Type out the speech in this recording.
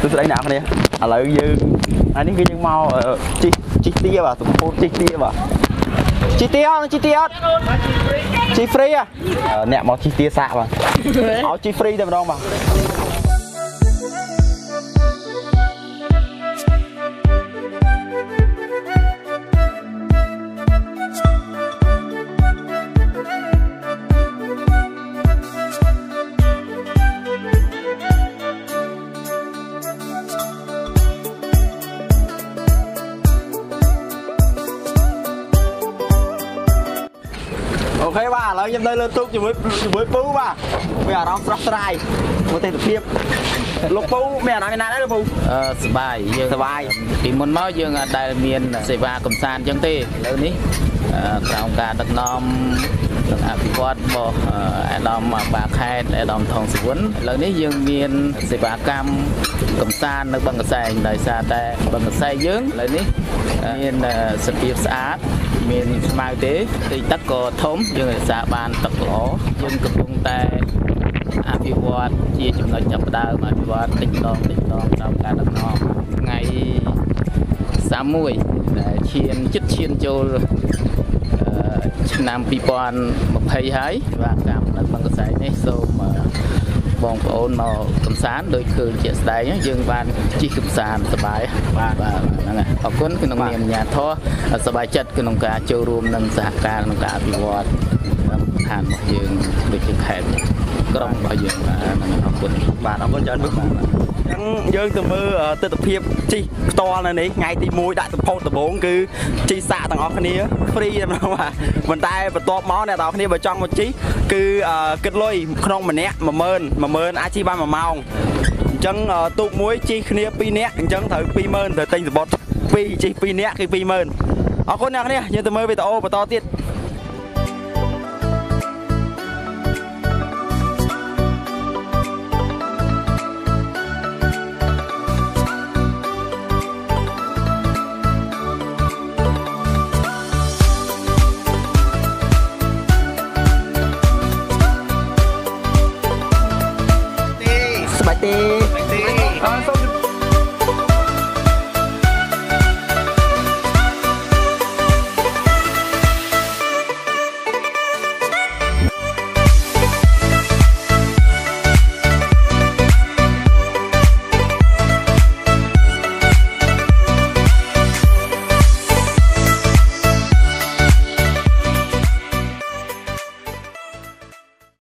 ទស្សនៈអ្នកគ្នាឥឡូវយើងអានេះគឺយើងមកជីជីទាបាទសម្ពោធជីទាបាទជីទាអត់ជីទាអត់ជីហ្វ្រីអ្នកមកជីទាសាក់បាទឲ្យជីហ្វ្រីតែម្ដងបាទ អូខេបាទឥឡូវខ្ញុំនៅលើទូកជាមួយជាមួយពូបាទមានអារម្មណ៍ស្រស់ស្រាយមកទេសភាពលោកពូមានអារម្មណ៍យ៉ាងណាដែរលោកពូអឺសបាយយើងសប្បាយពីមុនមកយើងអត់ដែលមានសេវាកំសាន្តអញ្ចឹងទេឥឡូវនេះអឺ ក្រោមការដឹកនាំនិងអភិវឌ្ឍរបស់អឺអាដាមបាខេតអាដាមថងសុវណ្ណឥឡូវនេះយើងមានសេវាកម្មកំសាន្តនៅបឹងកសែងដោយសារតែបឹងកសែងយើងឥឡូវនេះមានអឺសភាពស្អាតមានស្មៅទេទីទឹកក៏ធំយើងរក្សាបានទឹកល្អយើងកំពុងតែអភិវឌ្ឍជាចំណុចចាប់ផ្ដើមអភិវឌ្ឍតិចដងតិចដងតាមការដឹកនាំថ្ងៃ31ដែលឈានចិត្តឈានចូលអឺ ឆ្នាំ2020ហើយសេវាកម្មនៅបឹងកសែងនេះសូមអឺបងប្អូនមកកំសាន្តដោយឃើញជាក់ស្ដែងយើងបានជិះកំសាន្តសប្បាយបាទបាទហ្នឹងហើយអរគុណក្នុងនាមអាជ្ញាធរសប្បាយចិត្តក្នុងការចូលរួមនិងសហការក្នុងការអភិវឌ្ឍឋានរបស់យើងដូចជាខេត្តក្រុងរបស់យើងបាទហ្នឹងអរគុណបាទអរគុណច្រើនពូអញ្ចឹងយើងទៅមើលទស្សនភាពជីផ្ទាល់នៅនេះថ្ងៃទី1ដាក់សម្ពោធដំបូងគឺជីសាក់ទាំងអស់គ្នាហ្វ្រីតែម្ដងបាទប៉ុន្តែបន្ទាប់មកអ្នកទាំងអស់គ្នាបើចង់មកជីគឺអឺគិតលុយក្នុងម្នាក់10000 10000អាចជីបាន1ម៉ោងអញ្ចឹងអឺទូកមួយជីគ្នា2នាក់អញ្ចឹងត្រូវ20000ត្រូវទិញសបុត2ជី2នាក់គឺ20000អរគុណអ្នកគ្នាយើងទៅមើលវីដេអូបន្តទៀត 迪，迪，啊，